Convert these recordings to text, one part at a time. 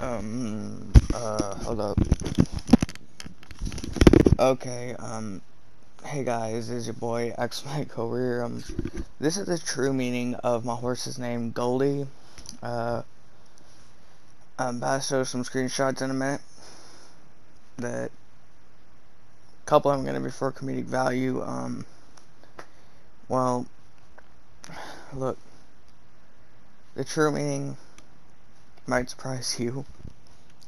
Um, uh, hold up. Okay, um, hey guys, this is your boy, X My Career. Um, this is the true meaning of my horse's name, Goldie. Uh, I'm about to show some screenshots in a minute. That, couple them gonna be for comedic value. Um, well, look, the true meaning might surprise you.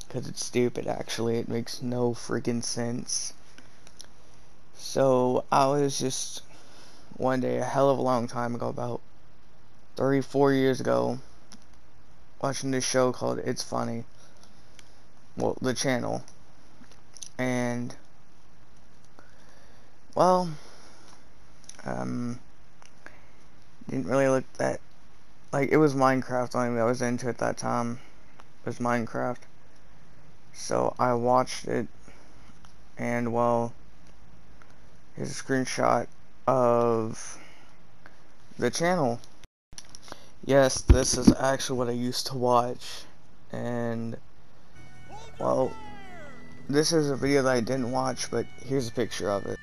Because it's stupid, actually. It makes no freaking sense. So, I was just, one day, a hell of a long time ago, about 34 years ago, watching this show called ItsFunneh. Well, the channel. And, well, um, didn't really look that like it was Minecraft only I was into at that time. Was Minecraft. So I watched it and well here's a screenshot of the channel. Yes, this is actually what I used to watch and well this is a video that I didn't watch but here's a picture of it.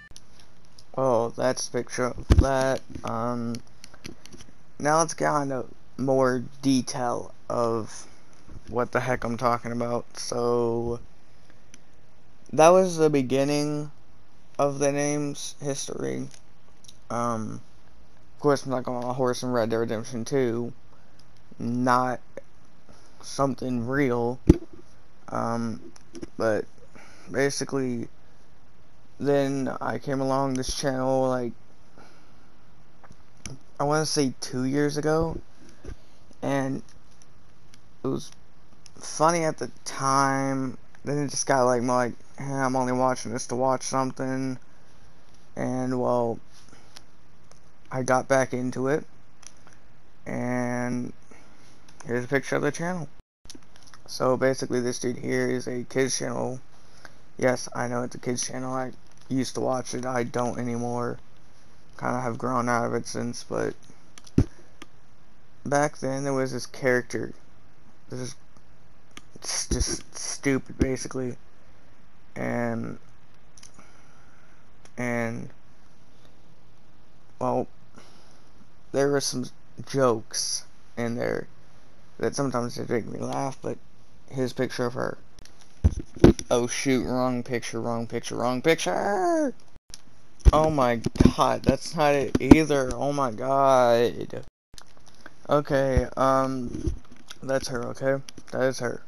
Oh, that's a picture of that. Um now let's get on to more detail of what the heck I'm talking about. So, that was the beginning of the name's history. Um, of course, I'm not going on a horse in Red Dead Redemption 2. Not something real. Um, but basically, then I came along this channel like I want to say two years ago and it was funny at the time. Then it just got like more like hey, I'm only watching this to watch something, and well, I got back into it, and here's a picture of the channel. So basically, this dude here is a kids channel. Yes, I know it's a kids channel. I used to watch it. I don't anymore. Kind of have grown out of it since, but back then there was this character. This is just stupid, basically, and and well, there were some jokes in there that sometimes did make me laugh, but his picture of her. Oh shoot, wrong picture, wrong picture, wrong picture! Oh my god, that's not it either. Oh my god. Okay, um, that's her, okay? That is her.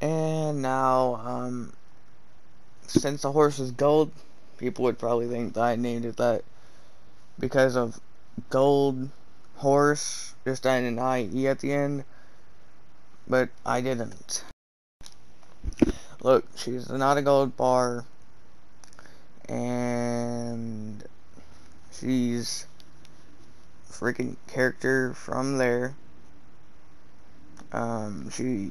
And now, um, since the horse is gold, people would probably think that I named it that because of gold horse, just adding an IE at the end, but I didn't. Look, she's not a gold bar, and she's freaking character from there. Um, she,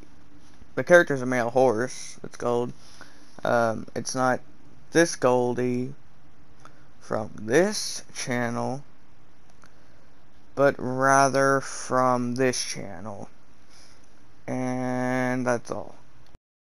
the character's a male horse. It's gold. Um, it's not this Goldie from this channel, but rather from this channel. And that's all.